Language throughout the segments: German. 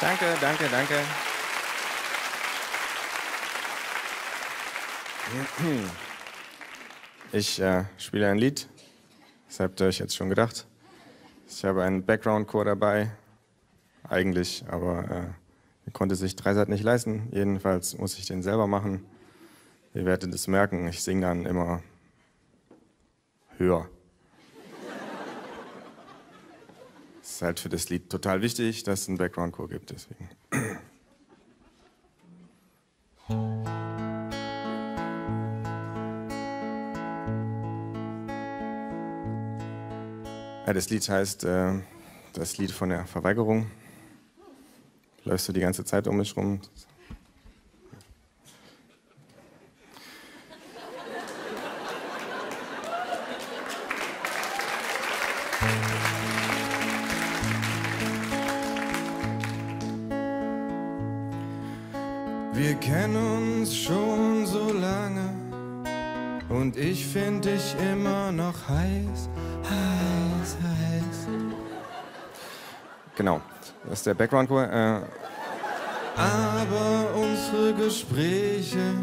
Danke, danke, danke. Ich äh, spiele ein Lied, das habt ihr euch jetzt schon gedacht. Ich habe einen Background-Chor dabei, eigentlich, aber äh, konnte sich Dreisat nicht leisten. Jedenfalls muss ich den selber machen. Ihr werdet es merken, ich singe dann immer höher. Es ist halt für das Lied total wichtig, dass es einen Background-Chor gibt, deswegen. Ja, das Lied heißt äh, das Lied von der Verweigerung. Läufst du die ganze Zeit um mich rum? Wir kennen uns schon so lange und ich finde dich immer noch heiß, heiß, heiß. Genau, das ist der Background-Chor. Äh Aber unsere Gespräche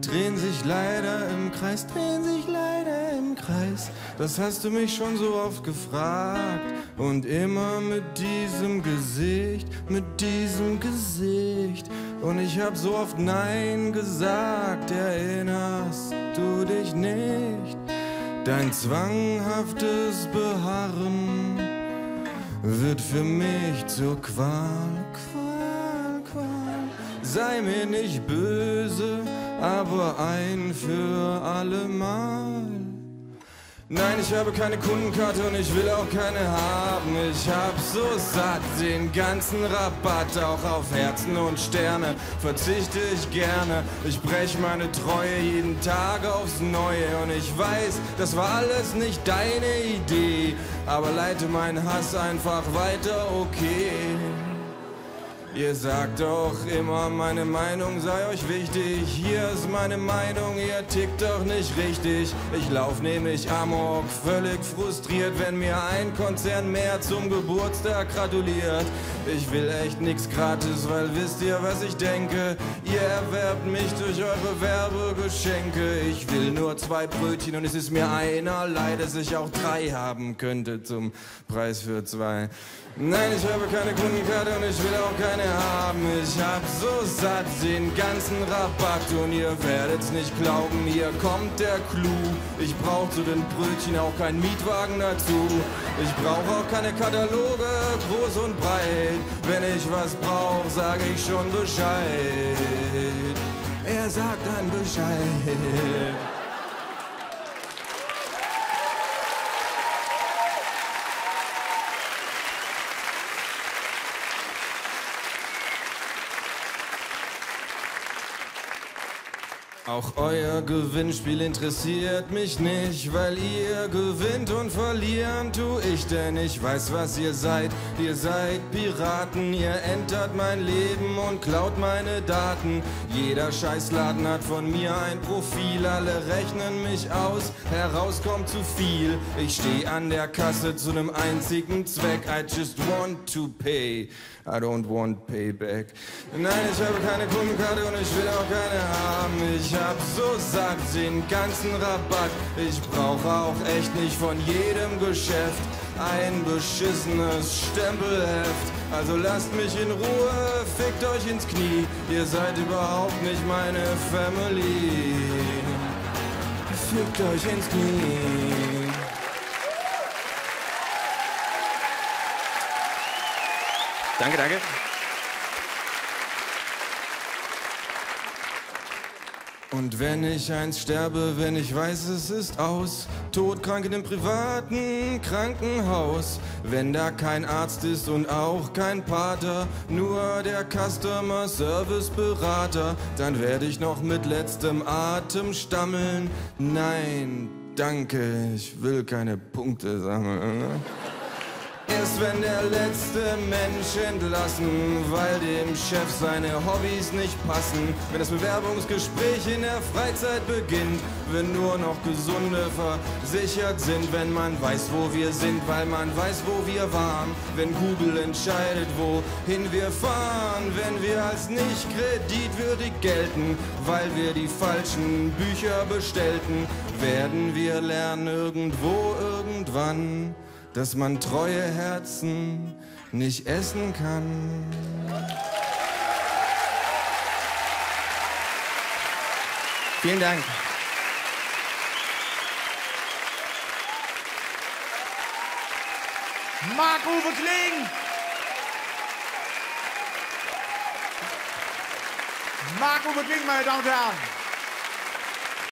drehen sich leider im Kreis, drehen sich leider im Kreis. Das hast du mich schon so oft gefragt. Und immer mit diesem Gesicht, mit diesem Gesicht. Und ich hab so oft Nein gesagt, erinnerst du dich nicht? Dein zwanghaftes Beharren wird für mich zur Qual, Qual, Qual. Sei mir nicht böse, aber ein für allemal. Nein, ich habe keine Kundenkarte und ich will auch keine haben. Ich hab so satt den ganzen Rabatt, auch auf Herzen und Sterne verzichte ich gerne. Ich brech meine Treue jeden Tag aufs Neue und ich weiß, das war alles nicht deine Idee, aber leite meinen Hass einfach weiter, okay. Ihr sagt doch immer, meine Meinung sei euch wichtig. Hier ist meine Meinung, ihr tickt doch nicht richtig. Ich lauf nämlich amok, völlig frustriert, wenn mir ein Konzern mehr zum Geburtstag gratuliert. Ich will echt nix gratis, weil wisst ihr, was ich denke? Ihr erwerbt mich durch eure Werbegeschenke. Ich will nur zwei Brötchen und es ist mir einerlei, dass ich auch drei haben könnte zum Preis für zwei. Nein, ich habe keine Kundenkarte und ich will auch keine haben. Ich hab so satt den ganzen Rabatt und ihr werdet's nicht glauben, hier kommt der Clou. Ich brauch zu den Brötchen auch keinen Mietwagen dazu. Ich brauch auch keine Kataloge, groß und breit. Wenn ich was brauch, sag ich schon Bescheid. Er sagt dann Bescheid. Auch euer Gewinnspiel interessiert mich nicht, weil ihr gewinnt und verlieren tu ich, denn ich weiß, was ihr seid. Ihr seid Piraten, ihr entert mein Leben und klaut meine Daten. Jeder Scheißladen hat von mir ein Profil, alle rechnen mich aus, herauskommt zu viel. Ich steh an der Kasse zu nem einzigen Zweck, I just want to pay. I don't want payback. Nein, ich habe keine Kundenkarte und ich will auch keine haben. Ich hab so satt den ganzen Rabatt. Ich brauche auch echt nicht von jedem Geschäft ein beschissenes Stempelheft. Also lasst mich in Ruhe, fickt euch ins Knie. Ihr seid überhaupt nicht meine Family. Fickt euch ins Knie. Danke, danke. Und wenn ich einst sterbe, wenn ich weiß, es ist aus, todkrank in einem privaten Krankenhaus, wenn da kein Arzt ist und auch kein Pater, nur der Customer Service Berater, dann werde ich noch mit letztem Atem stammeln. Nein, danke, ich will keine Punkte sammeln. Er erst, wenn der letzte Mensch entlassen, weil dem Chef seine Hobbys nicht passen. Wenn das Bewerbungsgespräch in der Freizeit beginnt, wenn nur noch Gesunde versichert sind, wenn man weiß, wo wir sind, weil man weiß, wo wir waren. Wenn Google entscheidet, wohin wir fahren, wenn wir als nicht kreditwürdig gelten, weil wir die falschen Bücher bestellten, werden wir lernen irgendwo irgendwann dass man treue Herzen nicht essen kann. Vielen Dank. Marc-Uwe Kling! Marc-Uwe Kling, meine Damen und Herren!